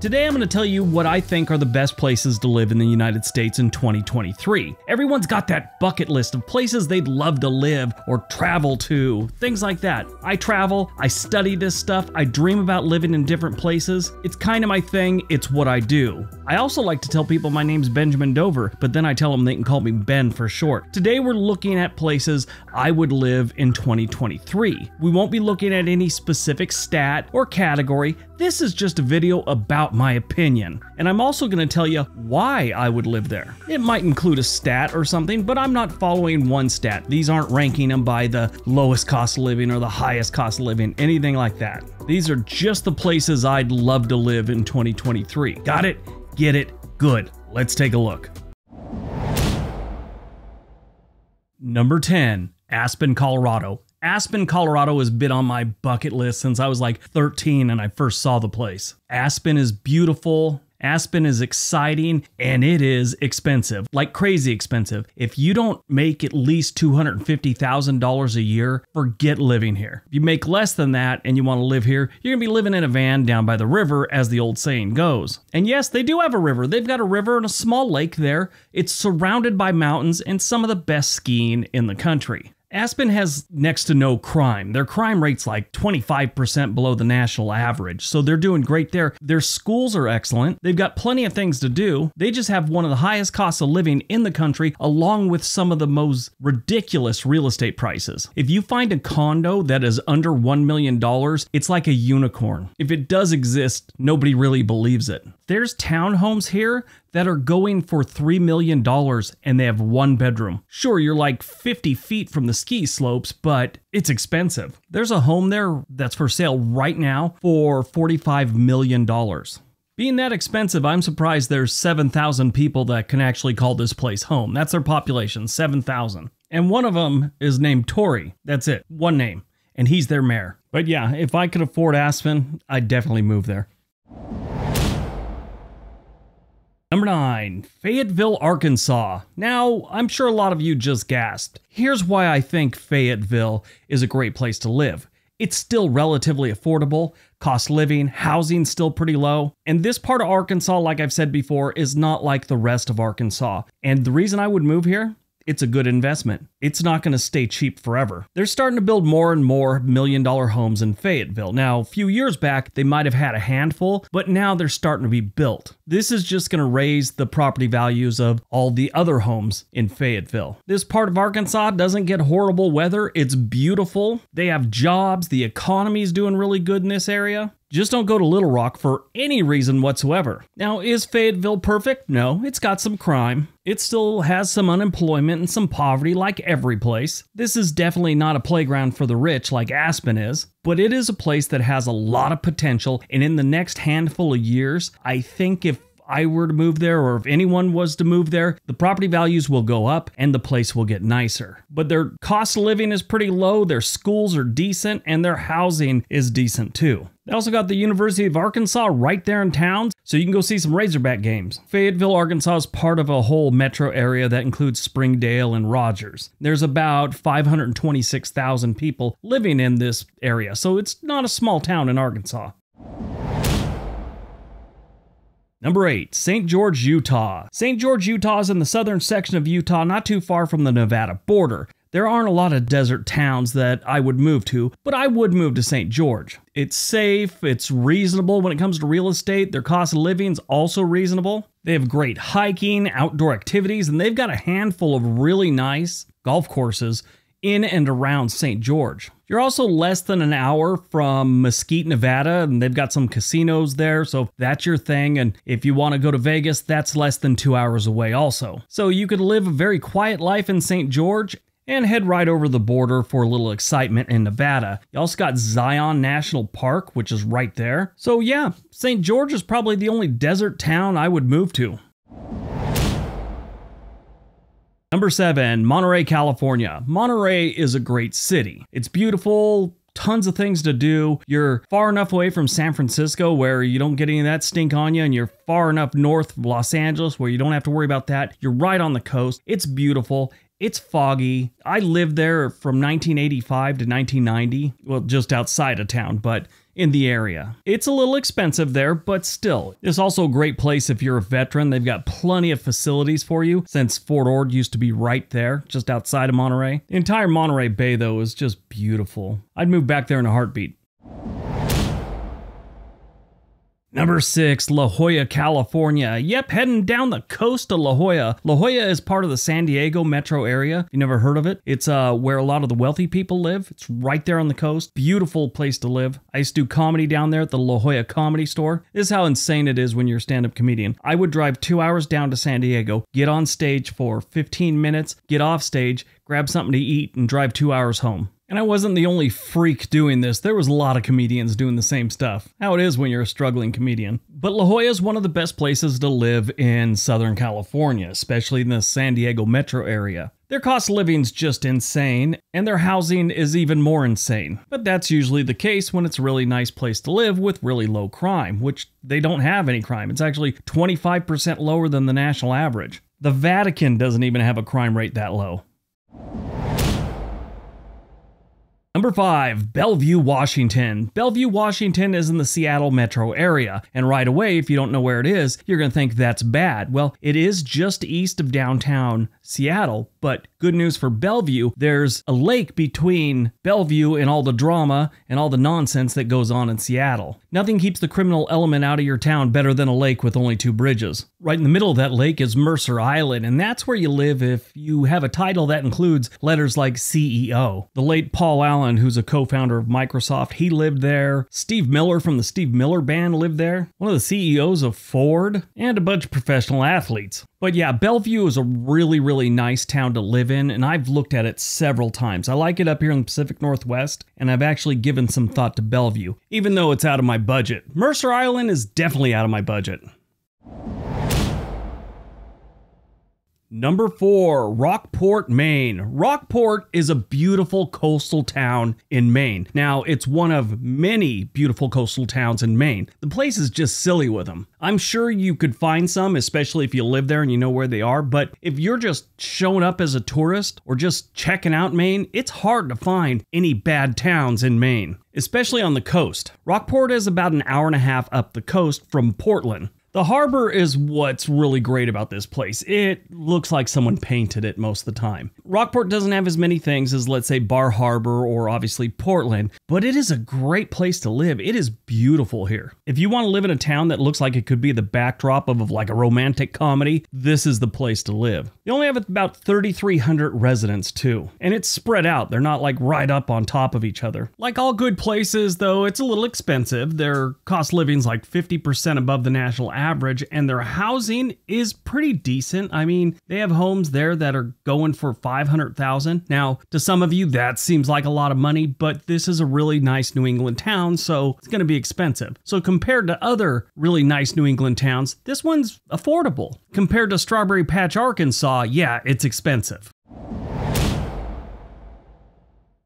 Today I'm going to tell you what I think are the best places to live in the United States in 2023. Everyone's got that bucket list of places they'd love to live or travel to, things like that. I travel, I study this stuff, I dream about living in different places. It's kind of my thing, it's what I do. I also like to tell people my name's Benjamin Dover, but then I tell them they can call me Ben for short. Today we're looking at places I would live in 2023. We won't be looking at any specific stat or category. This is just a video about my opinion. And I'm also going to tell you why I would live there. It might include a stat or something, but I'm not following one stat. These aren't ranking them by the lowest cost of living or the highest cost of living, anything like that. These are just the places I'd love to live in 2023. Got it? Get it? Good. Let's take a look. Number 10, Aspen, Colorado. Aspen, Colorado has been on my bucket list since I was like 13 and I first saw the place. Aspen is beautiful. Aspen is exciting and it is expensive, like crazy expensive. If you don't make at least $250,000 a year, forget living here. If you make less than that and you want to live here, you're going to be living in a van down by the river, as the old saying goes. And yes, they do have a river. They've got a river and a small lake there. It's surrounded by mountains and some of the best skiing in the country. Aspen has next to no crime. Their crime rate's like 25% below the national average, so they're doing great there. Their schools are excellent. They've got plenty of things to do. They just have one of the highest costs of living in the country, along with some of the most ridiculous real estate prices. If you find a condo that is under $1 million, it's like a unicorn. If it does exist, nobody really believes it. There's townhomes here that are going for $3 million and they have one bedroom. Sure, you're like 50 feet from the ski slopes, but it's expensive. There's a home there that's for sale right now for $45 million. Being that expensive, I'm surprised there's 7,000 people that can actually call this place home. That's their population, 7,000. And one of them is named Torre. That's it, one name. And he's their mayor. But yeah, if I could afford Aspen, I'd definitely move there. Number 9, Fayetteville, Arkansas. Now, I'm sure a lot of you just gasped. Here's why I think Fayetteville is a great place to live. It's still relatively affordable, cost living, housing still pretty low, and this part of Arkansas, like I've said before, is not like the rest of Arkansas. And the reason I would move here it's a good investment. It's not going to stay cheap forever. They're starting to build more and more million dollar homes in Fayetteville. Now, a few years back, they might have had a handful, but now they're starting to be built. This is just going to raise the property values of all the other homes in Fayetteville. This part of Arkansas doesn't get horrible weather. It's beautiful. They have jobs. The economy is doing really good in this area. Just don't go to Little Rock for any reason whatsoever. Now, is Fayetteville perfect? No, it's got some crime. It still has some unemployment and some poverty like every place. This is definitely not a playground for the rich like Aspen is, but it is a place that has a lot of potential and in the next handful of years, I think if I were to move there or if anyone was to move there, the property values will go up and the place will get nicer. But their cost of living is pretty low, their schools are decent, and their housing is decent too. They also got the University of Arkansas right there in town, so you can go see some Razorback games. Fayetteville, Arkansas is part of a whole metro area that includes Springdale and Rogers. There's about 526,000 people living in this area, so it's not a small town in Arkansas. Number 8, St. George, Utah. St. George, Utah is in the southern section of Utah, not too far from the Nevada border. There aren't a lot of desert towns that I would move to, but I would move to St. George. It's safe, it's reasonable when it comes to real estate, their cost of living is also reasonable. They have great hiking, outdoor activities, and they've got a handful of really nice golf courses in and around St. George. You're also less than an hour from Mesquite, Nevada, and they've got some casinos there, so that's your thing. And if you want to go to Vegas, that's less than two hours away, also. So you could live a very quiet life in St. George and head right over the border for a little excitement in Nevada. You also got Zion National Park, which is right there. So, yeah, St. George is probably the only desert town I would move to. Number seven, Monterey, California. Monterey is a great city. It's beautiful, tons of things to do. You're far enough away from San Francisco where you don't get any of that stink on you, and you're far enough north of Los Angeles where you don't have to worry about that. You're right on the coast. It's beautiful. It's foggy. I lived there from 1985 to 1990, well, just outside of town, but in the area. It's a little expensive there, but still. It's also a great place if you're a veteran. They've got plenty of facilities for you since Fort Ord used to be right there, just outside of Monterey. The entire Monterey Bay, though, is just beautiful. I'd move back there in a heartbeat. Number six, La Jolla, California. Yep, heading down the coast of La Jolla. La Jolla is part of the San Diego metro area. You never heard of it? It's uh, where a lot of the wealthy people live. It's right there on the coast. Beautiful place to live. I used to do comedy down there at the La Jolla Comedy Store. This is how insane it is when you're a stand up comedian. I would drive two hours down to San Diego, get on stage for 15 minutes, get off stage, grab something to eat, and drive two hours home. And I wasn't the only freak doing this. There was a lot of comedians doing the same stuff. How it is when you're a struggling comedian. But La Jolla is one of the best places to live in Southern California, especially in the San Diego metro area. Their cost of living's just insane, and their housing is even more insane. But that's usually the case when it's a really nice place to live with really low crime, which they don't have any crime. It's actually 25% lower than the national average. The Vatican doesn't even have a crime rate that low. Number 5, Bellevue, Washington. Bellevue, Washington is in the Seattle metro area, and right away, if you don't know where it is, you're going to think that's bad. Well, it is just east of downtown Seattle, but good news for Bellevue, there's a lake between Bellevue and all the drama and all the nonsense that goes on in Seattle. Nothing keeps the criminal element out of your town better than a lake with only two bridges. Right in the middle of that lake is Mercer Island, and that's where you live if you have a title that includes letters like CEO. The late Paul Allen Allen, who's a co founder of Microsoft, he lived there. Steve Miller from the Steve Miller Band lived there. One of the CEOs of Ford, and a bunch of professional athletes. But yeah, Bellevue is a really, really nice town to live in, and I've looked at it several times. I like it up here in the Pacific Northwest, and I've actually given some thought to Bellevue, even though it's out of my budget. Mercer Island is definitely out of my budget. Number four, Rockport, Maine. Rockport is a beautiful coastal town in Maine. Now, it's one of many beautiful coastal towns in Maine. The place is just silly with them. I'm sure you could find some, especially if you live there and you know where they are, but if you're just showing up as a tourist or just checking out Maine, it's hard to find any bad towns in Maine, especially on the coast. Rockport is about an hour and a half up the coast from Portland. The harbor is what's really great about this place. It looks like someone painted it most of the time. Rockport doesn't have as many things as, let's say, Bar Harbor or obviously Portland, but it is a great place to live. It is beautiful here. If you want to live in a town that looks like it could be the backdrop of, of like a romantic comedy, this is the place to live. You only have about 3,300 residents, too, and it's spread out. They're not like right up on top of each other. Like all good places, though, it's a little expensive. Their cost living's like 50% above the national average, and their housing is pretty decent. I mean, they have homes there that are going for 500,000. Now, to some of you that seems like a lot of money, but this is a really nice New England town, so it's going to be expensive. So compared to other really nice New England towns, this one's affordable. Compared to Strawberry Patch, Arkansas, yeah, it's expensive.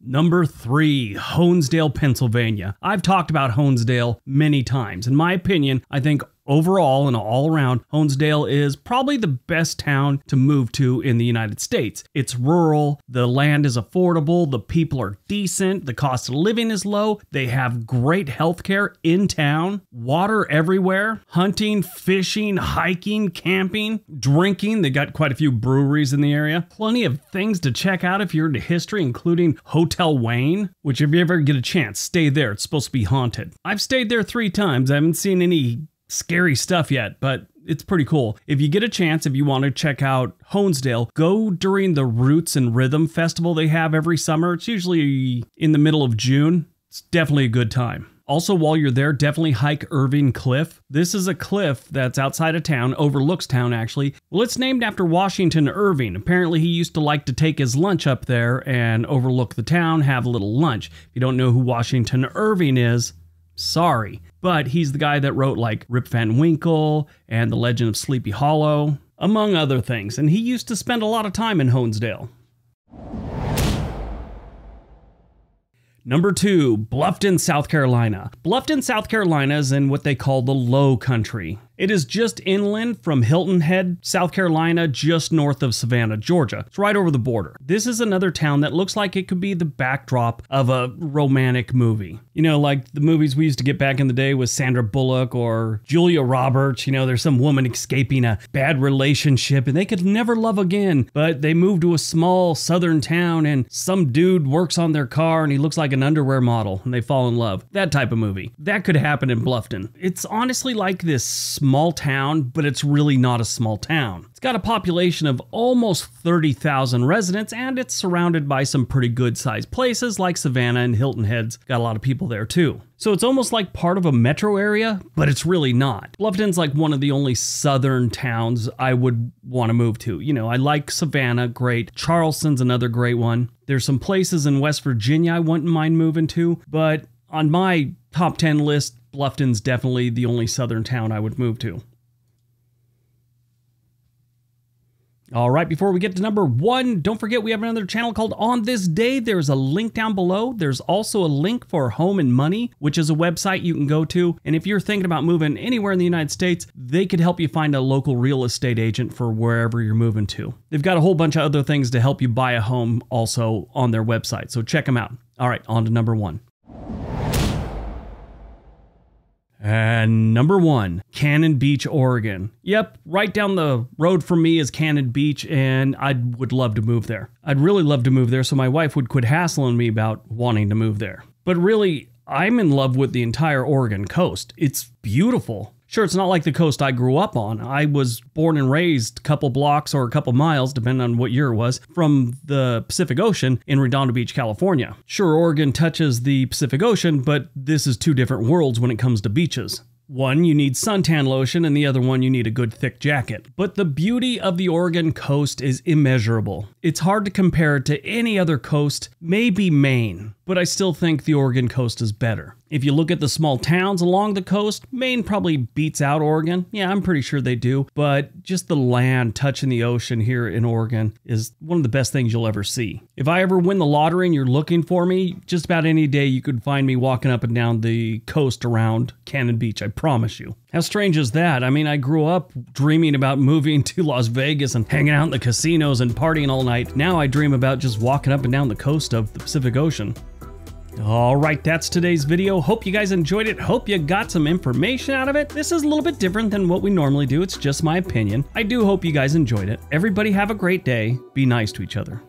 Number three, Honesdale, Pennsylvania. I've talked about Honesdale many times. In my opinion, I think Overall and all around, Honesdale is probably the best town to move to in the United States. It's rural, the land is affordable, the people are decent, the cost of living is low, they have great healthcare in town, water everywhere, hunting, fishing, hiking, camping, drinking. They got quite a few breweries in the area. Plenty of things to check out if you're into history, including Hotel Wayne, which if you ever get a chance, stay there. It's supposed to be haunted. I've stayed there three times. I haven't seen any scary stuff yet, but it's pretty cool. If you get a chance, if you want to check out Honesdale, go during the Roots and Rhythm Festival they have every summer. It's usually in the middle of June. It's definitely a good time. Also, while you're there, definitely hike Irving Cliff. This is a cliff that's outside of town, overlooks town actually. Well, it's named after Washington Irving. Apparently, he used to like to take his lunch up there and overlook the town, have a little lunch. If you don't know who Washington Irving is, sorry. But he's the guy that wrote like Rip Van Winkle and The Legend of Sleepy Hollow, among other things, and he used to spend a lot of time in Honesdale. Number two, Bluffton, South Carolina. Bluffton, South Carolina is in what they call the low country. It is just inland from Hilton Head, South Carolina, just north of Savannah, Georgia. It's right over the border. This is another town that looks like it could be the backdrop of a romantic movie. You know, like the movies we used to get back in the day with Sandra Bullock or Julia Roberts. You know, there's some woman escaping a bad relationship and they could never love again, but they move to a small southern town and some dude works on their car and he looks like an underwear model and they fall in love. That type of movie. That could happen in Bluffton. It's honestly like this small town, but it's really not a small town. It's got a population of almost 30,000 residents and it's surrounded by some pretty good sized places like Savannah and Hilton Head's got a lot of people there too. So it's almost like part of a metro area, but it's really not. Bluffton's like one of the only southern towns I would want to move to. You know, I like Savannah, great. Charleston's another great one. There's some places in West Virginia I wouldn't mind moving to, but on my top 10 list, Bluffton's definitely the only southern town I would move to. All right, before we get to number one, don't forget we have another channel called On This Day. There's a link down below. There's also a link for Home and Money, which is a website you can go to. And if you're thinking about moving anywhere in the United States, they could help you find a local real estate agent for wherever you're moving to. They've got a whole bunch of other things to help you buy a home also on their website, so check them out. All right, on to number one. And number one, Cannon Beach, Oregon. Yep, right down the road from me is Cannon Beach, and I would love to move there. I'd really love to move there so my wife would quit hassling me about wanting to move there. But really, I'm in love with the entire Oregon coast. It's beautiful. Sure, it's not like the coast I grew up on. I was born and raised a couple blocks or a couple miles, depending on what year it was, from the Pacific Ocean in Redondo Beach, California. Sure, Oregon touches the Pacific Ocean, but this is two different worlds when it comes to beaches. One, you need suntan lotion, and the other one, you need a good thick jacket. But the beauty of the Oregon coast is immeasurable. It's hard to compare it to any other coast, maybe Maine, but I still think the Oregon coast is better. If you look at the small towns along the coast, Maine probably beats out Oregon. Yeah, I'm pretty sure they do. But just the land touching the ocean here in Oregon is one of the best things you'll ever see. If I ever win the lottery and you're looking for me, just about any day you could find me walking up and down the coast around Cannon Beach. I promise you. How strange is that? I mean, I grew up dreaming about moving to Las Vegas and hanging out in the casinos and partying all night. Now I dream about just walking up and down the coast of the Pacific Ocean. All right, that's today's video. Hope you guys enjoyed it. Hope you got some information out of it. This is a little bit different than what we normally do. It's just my opinion. I do hope you guys enjoyed it. Everybody have a great day. Be nice to each other.